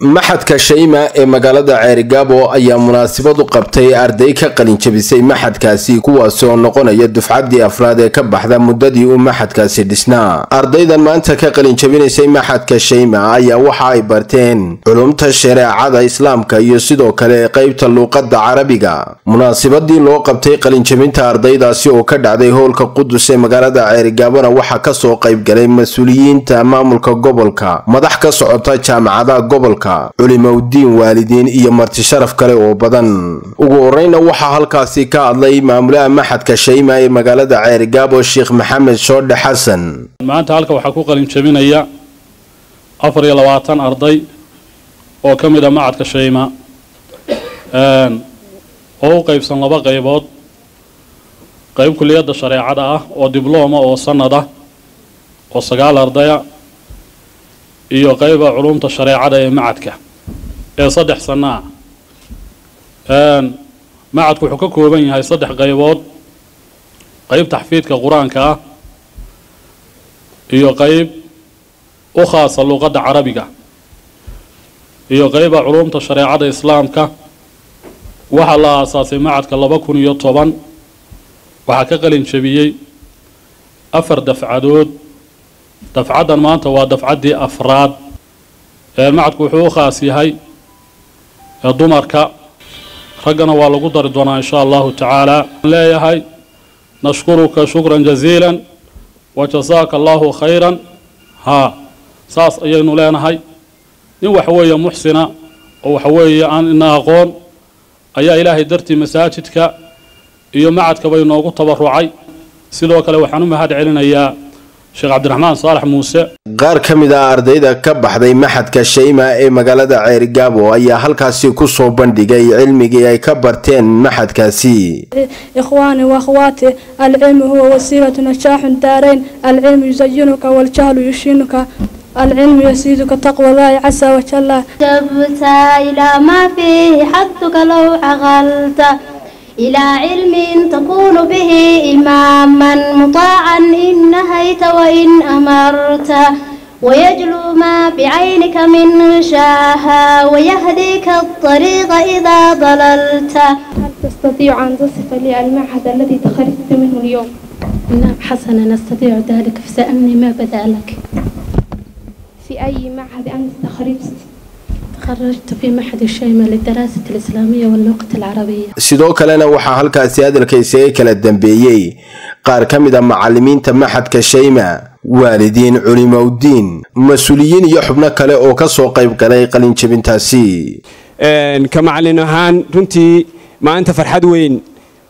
maxadka shayma ee magaalada ceerigaabo ayaa munaasabad u qabtay arday ka qalin jabisay maxadkaasi kuwaasi oo noqonaya dufcaddii afraad ee ka baxda muddadii uu maxadkaasi dhisnaa. Ardaydan maanta ka qalin jabinaysay maxadka shayma ayaa waxa ay barteen culumta shareecada islaamka iyo sidoo kale qeybta luuqadda carabiga. Munaasabadii loo qabtay qalinjabinta ardaydaasi oo ka dhacday howlka qudus ee magaalada ceerigaabona waxaa ka soo qaybgalay mas'uuliyiinta maamulka gobolka. Madax ka socota jaamacadaha gobolka culimowdiin waalidiin iyo marti sharaf kale oo badan. Ugu horeyna waxaa halkaasi ka hadlay maamulaha maxadka shayma ee magaalada ceerigaabo sheekh maxamed shoodhe xasan maanta halka waxaa ku qalin jabinaya afar iyo labaatan arday oo ka mid a macadka shayma oo u qeybsan laba qaybood. Qeyb kuliyadda shareecada ah oo diblooma oo sanad ah oo sagaal ardaya iyo qeyba culumta shareecada ee macadka ee saddex sana ah macadku wuxuu ka kooban yahay saddex qaybood. Qeyb taxfiidka qur'aanka ah iyo qeyb u khaasa luuqadda carabiga. Iyo qeyba culumta shareecada islaamka waxaa la aasaasay macadka laba kun iyo toban. Waxaa ka qalin jabiyey afar dafcadood dafcaddan maanta waa dafcaddii afraad. Macadku wuxuu u khaas yahay dumarka. Raggana waa lagu dari doonaa insha allahu tacaala. Leeyahay nashkuruka shukran jaziilan wa jasaaka allahu khayran. Haa saas ayaynu leenahay. Nin waxaweeye muxsina oo waxaweeye aan ina aqoon ayaa ilaahay dartii masaajidka iyo macadkaba inoogu tabarucay sidoo kale waxaan u mahad celinayaa sheekh cabdiraxmaan saalax muuse qaar ka mid ah ardayda ka baxday maxadka shayma ee magaalada ceerigaabo ayaa halkaasi kusoo bandhigay cilmigii ay ka barteen maxadkaasi إخواني وأخواتي العلم هو وسيلة نجاح الدارين العلم يزينك والجهل يشينك العلم يزيدك تقوى الله عز وجل جبت إلى ما فيه حدك لو عقلت إلى علم تكون به إماما مطاعا إن نهيت وإن أمرت ويجلو ما بعينك من غشاها ويهديك الطريق إذا ضللت هل تستطيع أن تصف لي المعهد الذي تخرجت منه اليوم؟ نعم حسنا أستطيع ذلك فسألني ما بدأ لك في أي معهد أنت تخرجت؟ تخرجت في معهد الشيمة للدراسة الإسلامية واللغة العربية sidoo kalena waxaa halkaasi hadalka isaga kala dambeeyey qaar ka mid a macalimiinta maxadka shayma waalidiin culimowdiin mas-uuliyiin iyo xubno kale oo kasoo qayb galay qalinjabintaasi ka macalin ahaan runtii maanta farxad weyn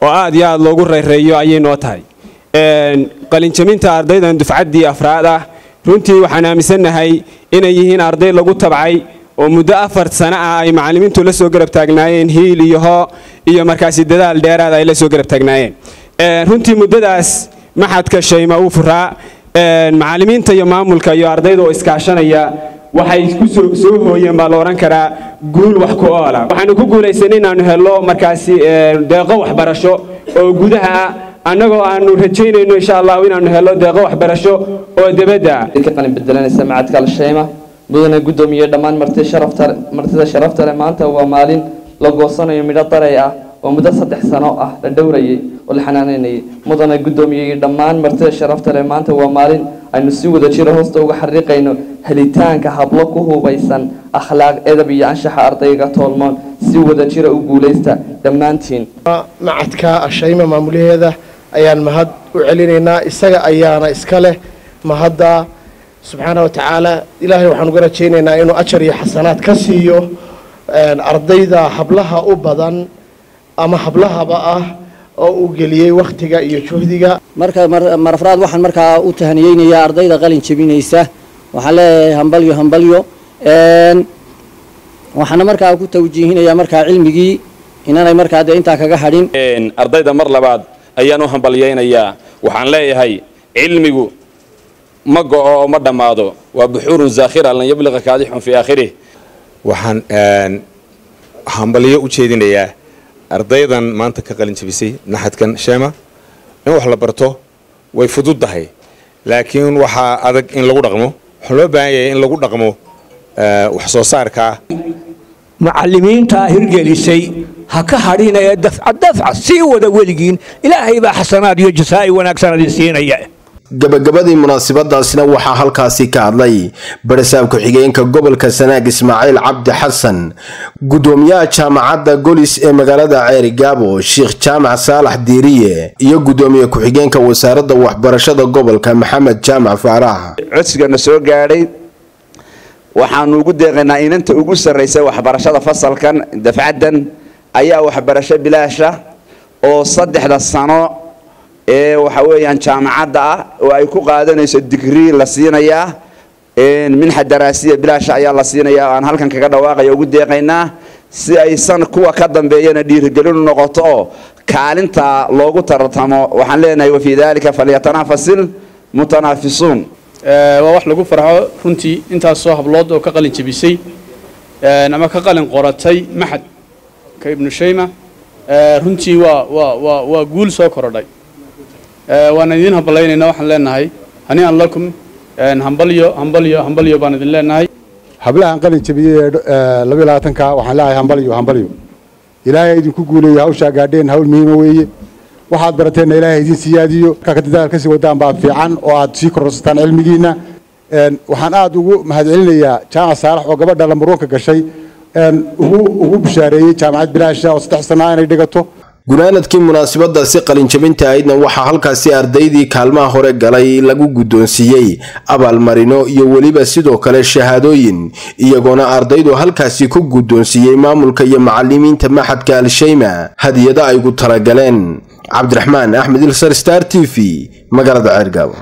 oo aad iyo aad loogu reereeyo ayay noo tahay qalinjabinta ardaydan dufcaddii afraad ah runtii waxaan aaminsannahay inay yihiin arday lagu tabcay oo muddo afar sano ah ay macallimiintu la soo garab taagnaayeen hiil iyo hoo iyo markaasi dadaal dheeraad ay la soo garab taagnaayeen. Runtii muddadaas maxadka shayma uu furaa macallimiinta iyo maamulka iyo ardayda oo iskaashanaya waxay ku soo hooyeen baa la odhan karaa guul wax ku oola. Waxaanu ku guulaysanay inaannu helno markaasi deeqo waxbarasho oo gudaha ah annagoo aanu rajaynayno insha allahu inaannu helno deeqo waxbarasho oo debadda ah mudane guddoomiye dhammaan martida sharafta leh maanta waa maalin la goosanayo midho daray ah oo muddo saddex sano ah la dhowrayay oo la xanaanaynayay mudane guddoomiye dhammaan martida sharafta leh maanta waa maalin aynu si wada jiro hoosta uga xariiqayno helitaanka hablo ku hubaysan akhlaaq edab iyo anshaxa ardayga toolmoon si wada jira u guulaysta. Dhammaantiin. Macadka ashayma maamulaheeda ayaan mahad u celinaynaa isaga ayaana iska leh mahadda subxaana wa tacaala ilaahay waxaan uga rajaynaynaa inuu ajar iyo xasanaad ka siiyo ardayda hablaha u badan ama hablahaba ah oo uu geliyey wakhtiga iyo juhdiga. Marka mar afraad waxaan markaa u tahaniyeynayaa ardayda qalin jebinaysa waxaan leeyahay hambalyo hambalyo. Waxaana markaa ku tawjiihinayaa markaa cilmigii inaanay markaa dee intaa kaga hadhin. Ardayda mar labaad ayaan u hambalyaynayaa. Waxaan leeyahay cilmigu ma go-o oo ma dhammaado. Waa buxuurun zaakhira lan yabliqa kaadixun fii aakhirih waxaan hambalyo u jeedinayaa ardaydan maanta ka qalin jabisay naxadkan sheema. In wax la barto way fududdahay laakiin waxaa adag in lagu dhaqmo waxaa loo baahan yahay in lagu dhaqmo wax soo saarka. Macallimiintaa hirgelisay ha ka hadhinaya dafca dafca sii wada weligiin. Ilaahay baa xasanaad iyo jasaa'i wanaagsan idin siinaya gabagabadii munaasabadaasina waxaa halkaasi ka hadlay barasaab ku-xigeenka gobolka sanaag ismaaciil cabdi xasan gudoomiyaha jaamacadda golis ee magaalada ceerigaabo sheekh jaamac saalax diiriye iyo gudoomiye ku-xigeenka wasaaradda waxbarashada gobolka maxamed jaamac faarax. Codsigana soo gaadhay waxaanu ugu deeqaynaa inanta ugu sarraysa waxbarashada fasalkan dafcaddan ayaa waxbarasho bilaasha oo saddexda sano ee waxa weeyaan jaamacadda ah oo ay ku qaadanayso digrii la siinayaa. Minxa daraasiya bilaasha ayaa la siinayaa. Aan halkan kaga dhawaaqaya ugu deeqaynaa si aysan kuwa ka dambeeyana dhiirigelin u noqoto oo kaalinta loogu tartamo. Waxaan leenahay wafii dalika falyatanafasil mutanaafisuun. Waa wax lagu farxo. Runtii intaasoo hablood oo ka qalin jebisay ama ka qalin qoratay maxad ka ibnu shayma runtii waa waa waa waa guul soo korodhay waana idiin hambalaynaynaa waxaan leenahay. Haniian lakum hambalyo hambalyo hambalyo baan idin leenahay. Hablahan qalin jebiyey ee laba iyo labaatanka waxaan leeyahay hambalyo hambalyo. Ilaahay idinku guuleeyo hawshaa gaadheen hawl muhiima weeye. Waxaad barateenna ilaahay idin siyaadiyo. Markaa dadaal ka sii wadaan baa fiican oo aad sii kororsataan cilmigiina. Waxaan aada ugu mahadcelinayaa jaamac saalax oo gabadha lambaruunka gashay. Ugu ugu bishaareeyey jaamacad bilaasha oo saddex sanaa inay dhigato gunaanadkii munaasabadaasi qalinjabinta ahaydna waxaa halkaasi ardaydii kaalmaha hore galay lagu guddoonsiiyey abaalmarino iyo weliba sidoo kale shahaadooyin iyagoona ardaydu halkaasi ku guddoonsiiyey maamulka iyo macalimiinta maxadka al-shayma hadiyado ay gu talagaleen cabdiraxmaan axmed ilsar star t v magaalada ceergaabo